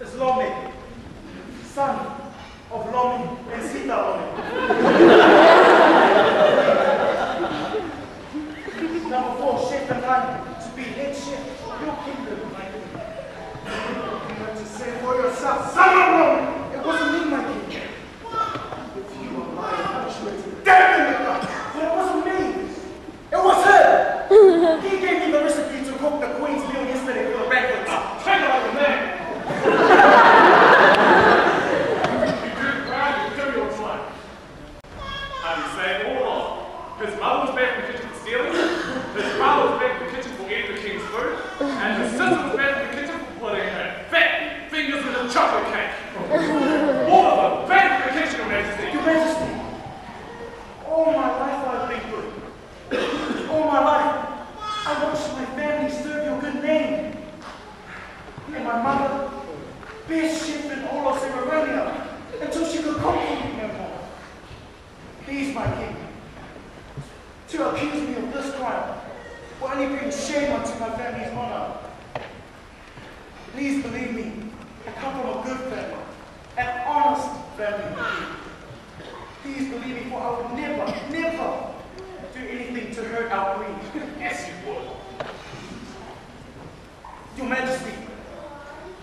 is lawmaking, son of Lomi and Sita Lomi. Number four, shape and land to be head chef of your kingdom, my king. You have to say for yourself, son of Lomi, it wasn't me, my king. If you are lying, I'm sure it's dead in. But it wasn't me. It was her. he gave me the recipe to cook the queen's meal yesterday for the banquet. Check it out, man.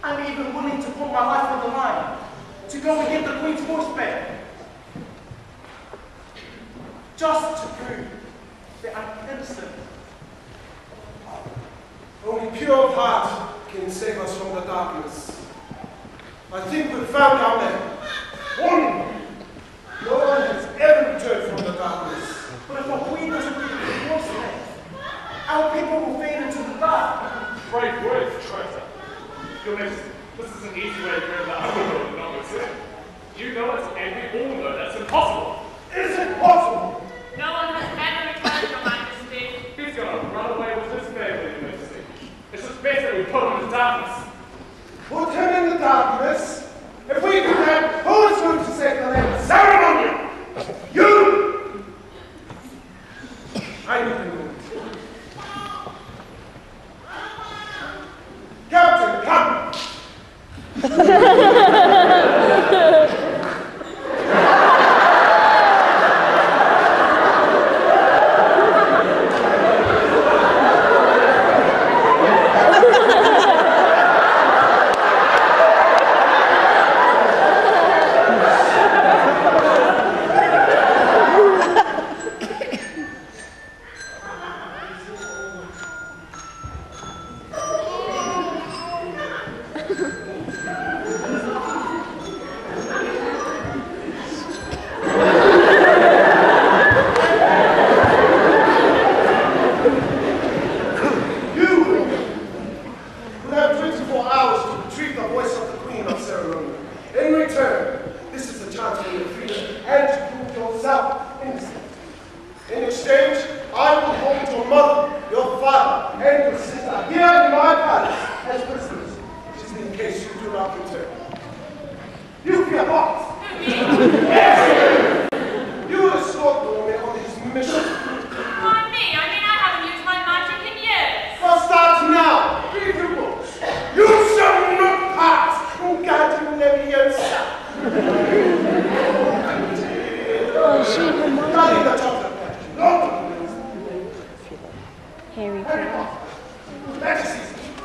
I'm even willing to put my life on the line to go and get the Queen's horseback. Just to prove that I'm innocent. Only pure of heart can save us from the darkness. I think we've found our man. One, no one has ever returned from the darkness. But if the queen doesn't give the horseback, our people will fade into the dark. Right, your Majesty, this is an easy way to go about it. You know it's, and we all know that's Ha.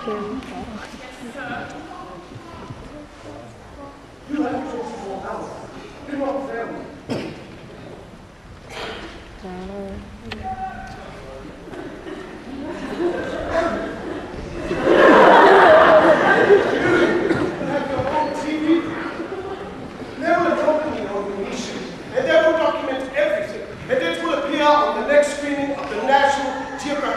him. on the next screening of the National Geographic.